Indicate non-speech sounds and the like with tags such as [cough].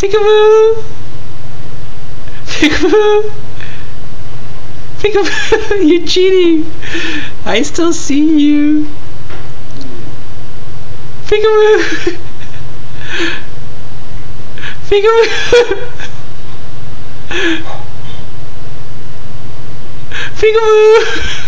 Peekaboo! Peekaboo! Peekaboo! [laughs] You're cheating! I still see you! Peekaboo! [laughs] Peekaboo! [laughs] Peekaboo!